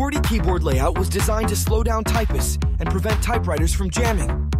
QWERTY keyboard layout was designed to slow down typists and prevent typewriters from jamming.